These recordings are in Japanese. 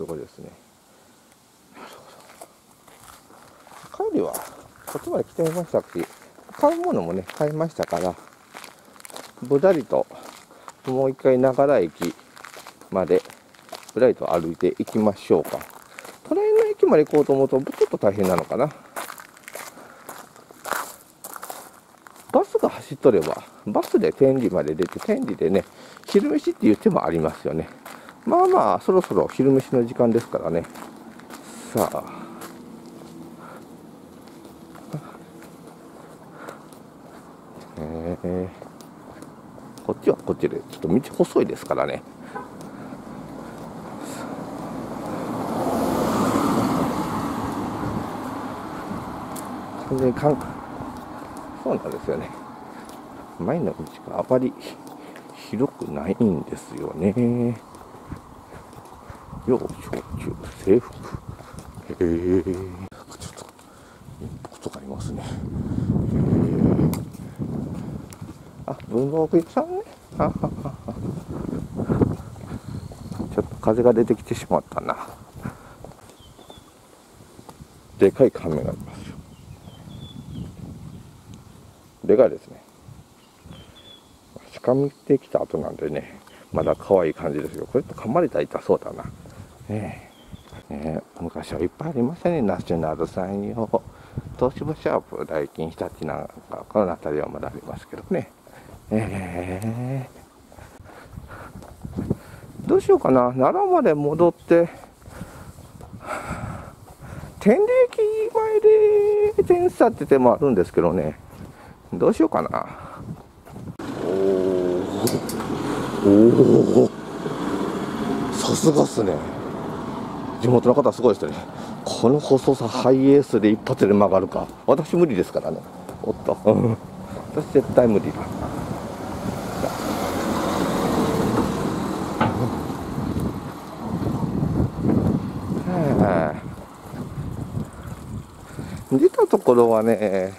すごいですね。帰りはこっちまで来てみましたし買うものもね買いましたからぶらりともう一回長良駅までぶらりと歩いていきましょうか。隣の駅まで行こうと思うとちょっと大変なのかな。バスが走っとればバスで天理まで出て天理でね昼飯っていう手もありますよね。まあまあそろそろ昼飯の時間ですからね。さあ。えー、こっちはこっちでちょっと道細いですからね。かんそうなんですよね。前の道があまり広くないんですよね。幼小中制服。へえちょっとことがありますね。へえあ文房具屋さんね。はははちょっと風が出てきてしまったな。でかい亀がありますよ。でかいですね。掴みてきた後なんでねまだ可愛い感じですよこれと噛まれたら痛そうだな。ねえ。ねえ。昔はいっぱいありましたね。ナショナル産業東芝シャープ大金日立なんかこの辺りはまだありますけどね。えー、どうしようかな。奈良まで戻って。天理駅前で転車って手もあるんですけどね。どうしようかな。おおさすがっすね。地元の方すごいですね。この細さハイエースで一発で曲がるか。私無理ですからね。おっと。私絶対無理。だ出たところはね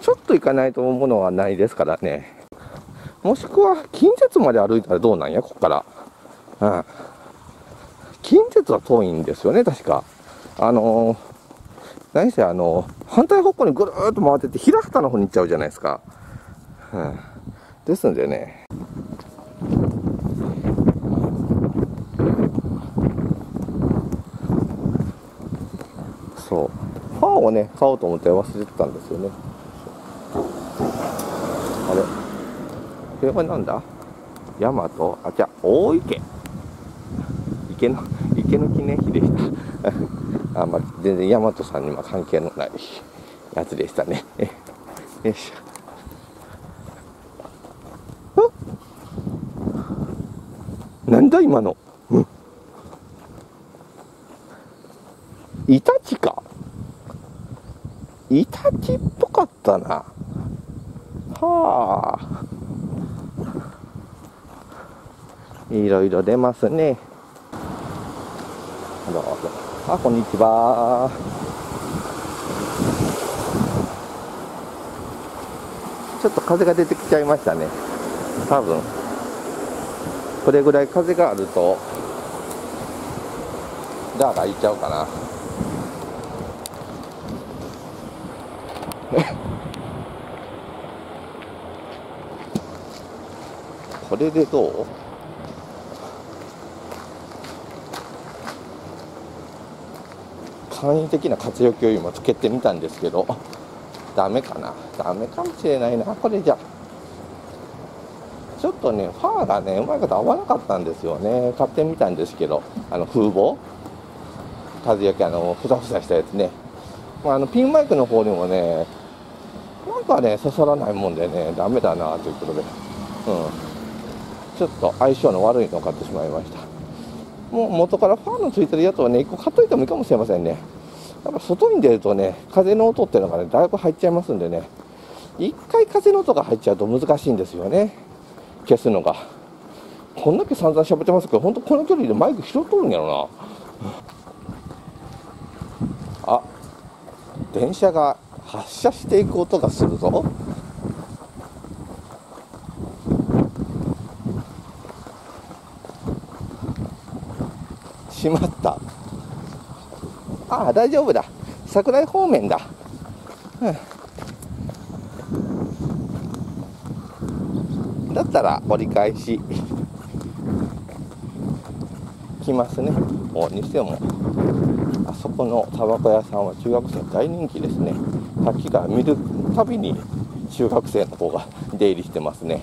ちょっと行かないと思うものはないですからね。もしくは近鉄まで歩いたらどうなんやここから。うん鉄は遠いんですよね確か。あのー、何せあの反対方向にぐるーっと回ってて平畑の方に行っちゃうじゃないですか、うん、ですんでね。そう。ファーをね買おうと思って忘れてたんですよね。あれ。これはなんだ？大和あじゃあ大池。池の池の記念碑でしたあ、まあ、全然大和さんには関係のないやつでしたね。よいしょ。なんだ今の、うん、イタチか。イタチっぽかったな。はあ。いろいろ出ますね。どうぞ。あこんにちは。ちょっと風が出てきちゃいましたね。多分。これぐらい風があるとダーがいっちゃうかな。これでどう？簡易的な活用鏡もつけてみたんですけどダメかな。ダメかもしれないな。これじゃちょっとねファーがねうまいこと合わなかったんですよね。買ってみたんですけどあの風防風よけあのふさふさしたやつね、まあ、あのピンマイクの方にもねなんかね刺さらないもんでねダメだなということで。うん。ちょっと相性の悪いのを買ってしまいました。もう元からファンのついてるやつはね1個買っといてもいいかもしれませんねやっぱ外に出るとね、風の音っていうのがね、だいぶ入っちゃいますんでね、一回風の音が入っちゃうと難しいんですよね、消すのが。こんだけ散々喋ってますけど、本当この距離でマイク拾っとるんやろな。あ、電車が発車していく音がするぞ。しまった。ああ大丈夫だ。桜井方面だ、うん、だったら折り返し。来ますね。おにしても。あそこのタバコ屋さんは中学生大人気ですね。さっきから見るたびに中学生の子が出入りしてますね。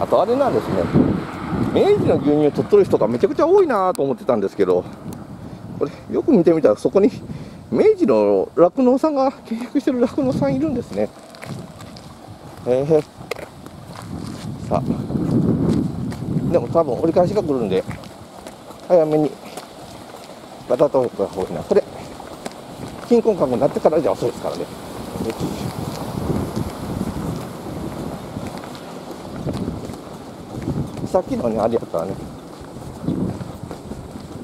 あとあれなんですね。明治の牛乳を取っとる人がめちゃくちゃ多いなと思ってたんですけどこれよく見てみたらそこに明治の酪農さんが契約してる酪農さんいるんですね。えー、さあ。でも多分折り返しが来るんで早めに渡った方がいいな。これ金婚覚になってからじゃ遅いですからね。さっきのねあれやったらね。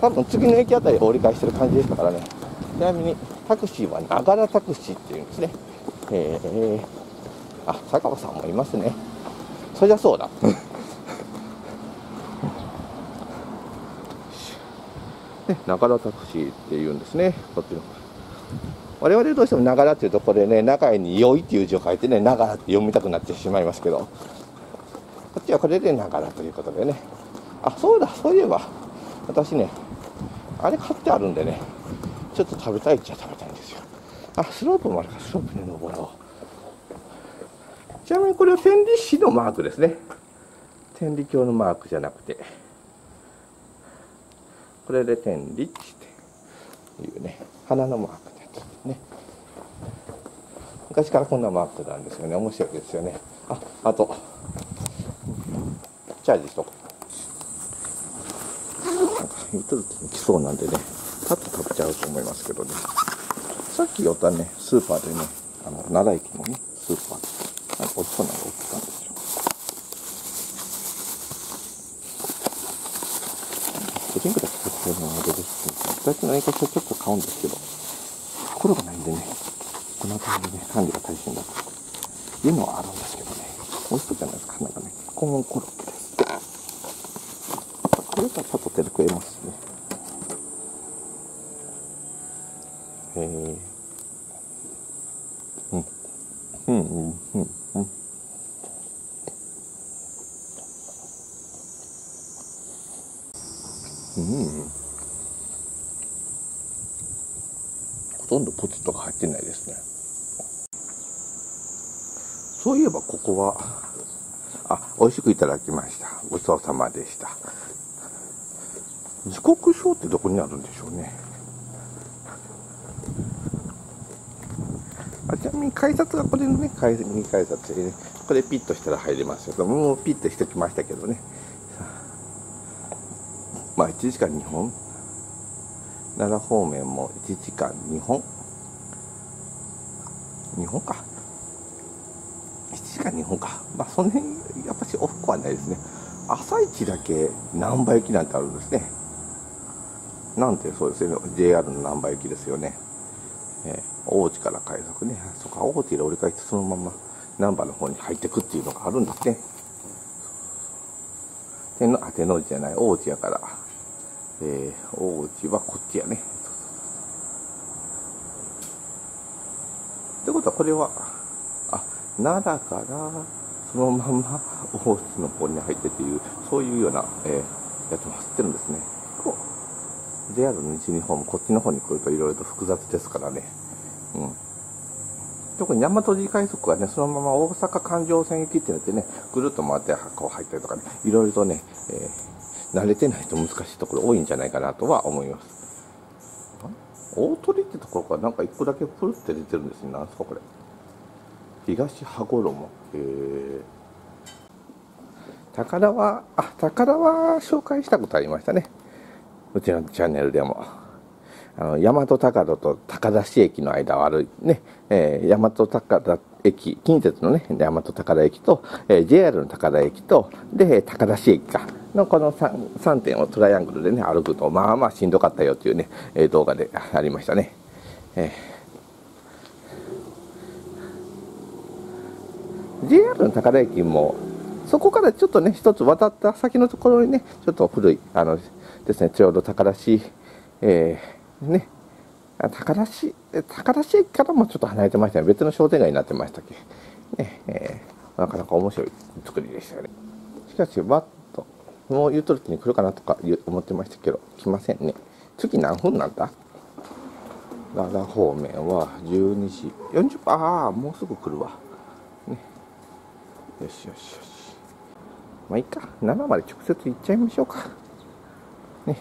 多分次の駅あたり折り返してる感じでしたからね。ちなみにタクシーはながらタクシーっていうんですね。えー、あ佐川さんもいますね。そりゃそうだ。ね、ながらタクシーっていうんですね。こっちの。我々どうしてもながらっていうところでね中に良いっていう字を書いてねながらって読みたくなってしまいますけど。はこれでながらということでね。あそうだそういえば私ねあれ買ってあるんでね。ちょっと食べたいっちゃ食べたいんですよ。あスロープもあるからスロープに登ろう。ちなみにこれは天理市のマークですね。天理教のマークじゃなくて。これで天理っていうね花のマークのやつね。昔からこんなマークなんですよね。面白いですよね。ああと。チャージしとこうなんか見とるに来そうなんでねパッと食べちゃうと思いますけどね。さっき寄ったねスーパーでねあの奈良駅のねスーパー。なんか美味しそうなのが売ってたんですよドリンクだけ買ってるのでです私の影響ちょっと買うんですけど袋がないんでねこの辺りでね管理が大変だというのはあるんですけどね美味しそうじゃないですかなんかね。コーンコロッケで。これがパトテル食えますね。へえ。うん。うん、うん、うん、うん。うん。ほとんどポテトが入ってないですね。そういえばここは、あ、美味しくいただきました。ごちそうさまでした。時刻表ってどこにあるんでしょうね。あちなみに改札がこれのね、改改札でね、これピッとしたら入れますよ。もうピッとしてきましたけどね。まあ1時間2本。奈良方面も1時間2本。2本か。1時間2本か。まあその辺、やっぱし往復はないですね。朝一だけ難波駅なんてあるんですね。なんてそうですね。JR の難波駅ですよね、えー、大内から快速ね。そこ大内で折り返してそのまま難波の方に入ってくっていうのがあるんですね天のあ天王寺じゃない。大内やから、えー、大内はこっちやね。ってことはこれはあ奈良からそのまま大内の方に入ってっていうそういうような、えー、やつも走ってるんですね。JR の西日本もこっちの方に来るといろいろと複雑ですからね。うん。特に大和路快速はね、そのまま大阪環状線行きってなってね、ぐるっと回ってこう入ったりとかね、いろいろとね、えー、慣れてないと難しいところ多いんじゃないかなとは思います。大鳥ってところからなんか一個だけプルって出てるんですよ。なんすかこれ。東羽衣。へえ。宝は、あ、宝は紹介したことありましたね。うちのチャンネルでも。あの、大和高田と高田市駅の間を歩いてね、えー、大和高田駅、近鉄のね、大和高田駅と、えー、JR の高田駅と、で、高田市駅か、のこの 3, 3点をトライアングルでね、歩くと、まあまあしんどかったよっていうね、えー、動画でありましたね。えー、JR の高田駅も、そこからちょっとね、一つ渡った先のところにね、ちょっと古い、あのですね、ちょうど宝市、えー、ね、宝市、宝市からもちょっと離れてましたね。別の商店街になってましたっけ。ね、えー、なかなか面白い作りでしたね。しかし、わっと、もう言うとる気に来るかなとか思ってましたけど、来ませんね。次何分なんだ奈良方面は12時40分、ああ、もうすぐ来るわ。ね。よしよしよし。まあいいか。7まで直接行っちゃいましょうか。ね。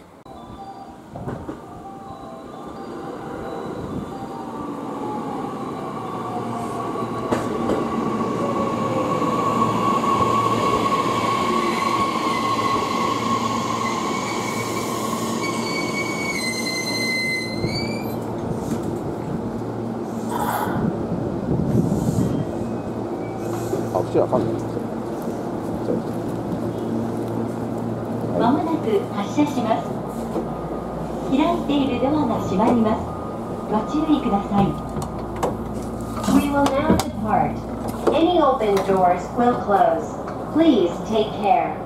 あ、後ろあかんない。ですまもなく発車します開いているドアが閉まりますご注意ください We will now depart Any open doors will close Please take care